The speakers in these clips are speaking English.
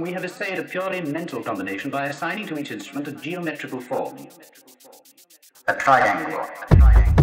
we have essayed a purely mental combination by assigning to each instrument a geometrical form. A triangle. A triangle.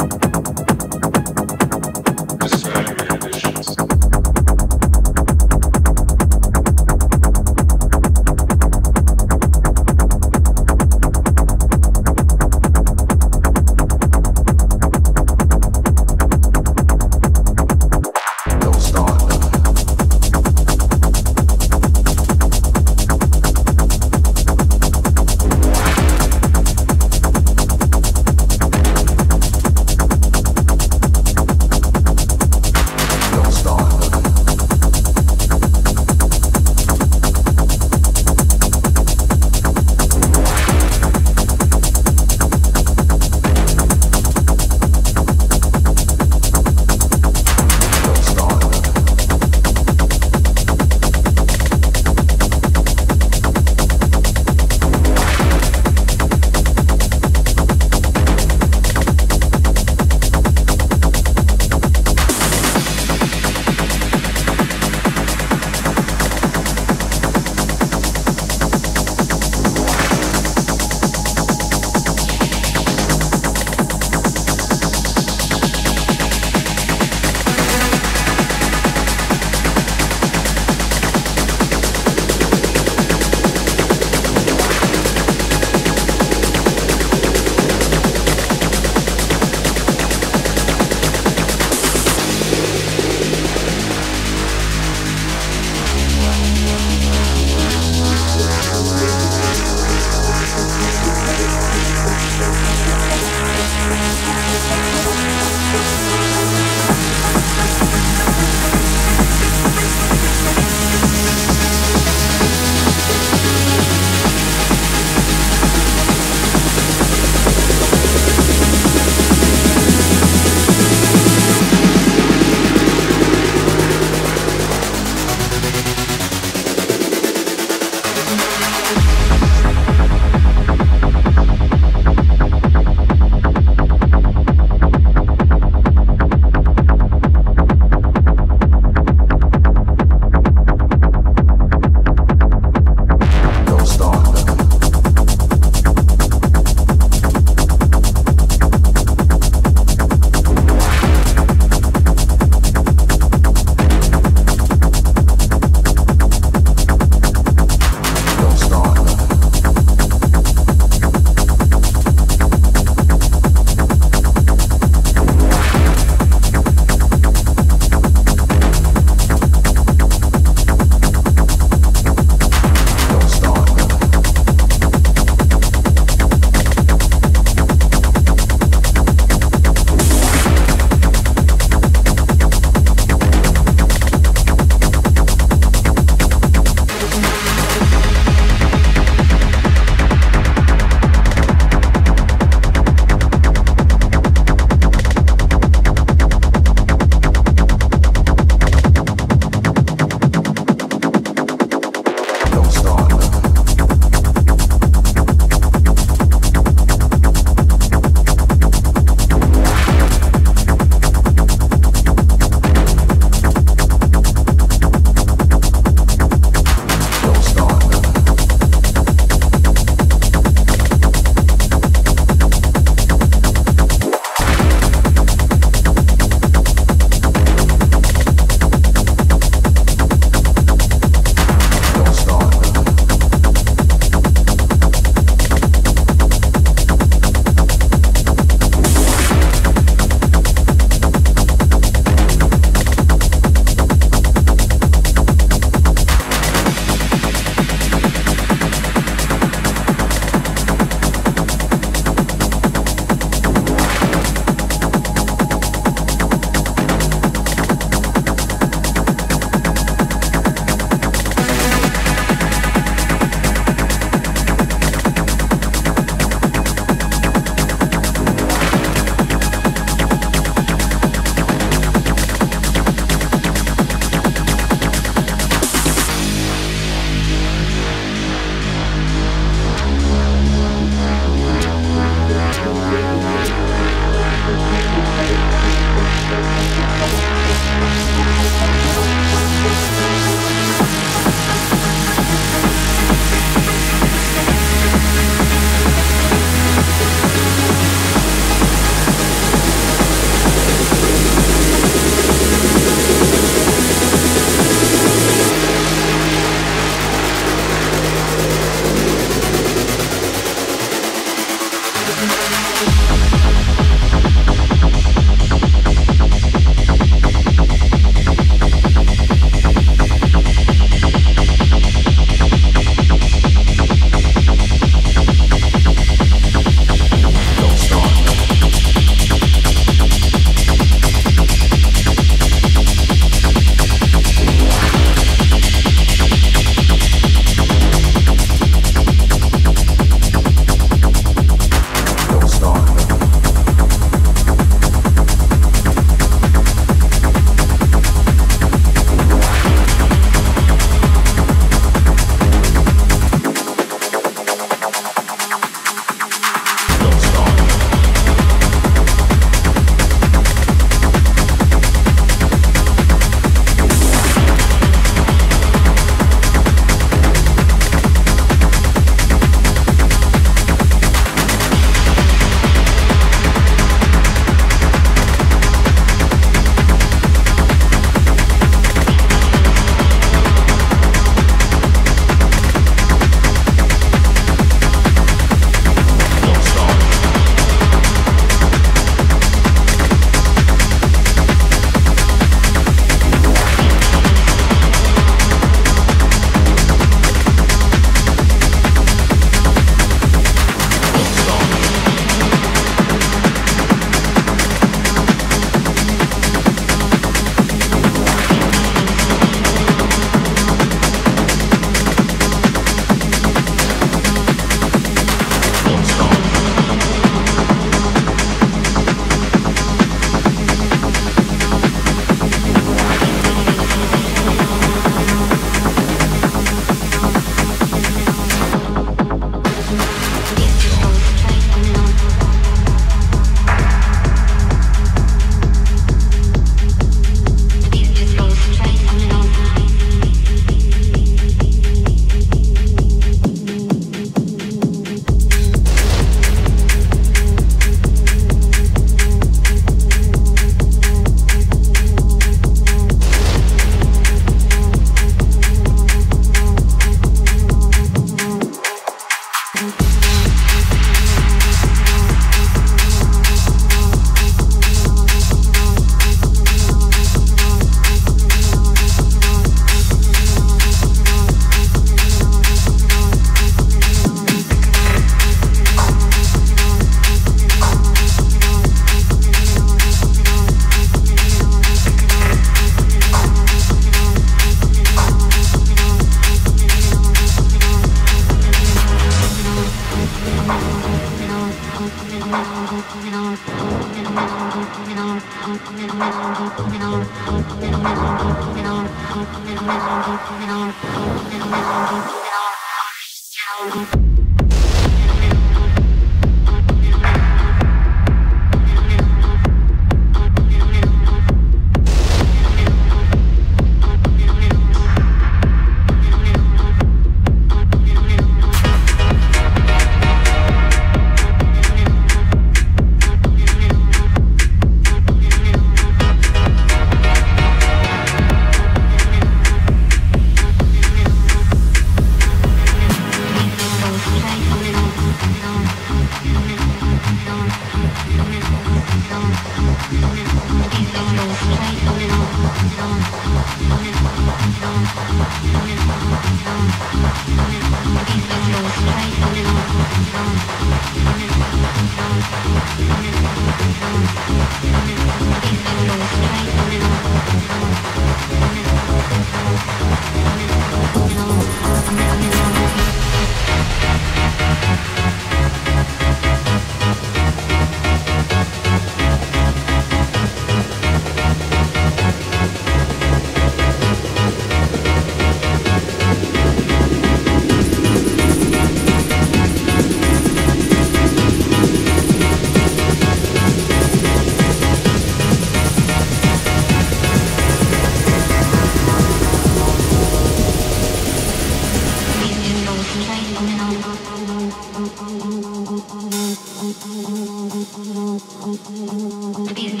Thank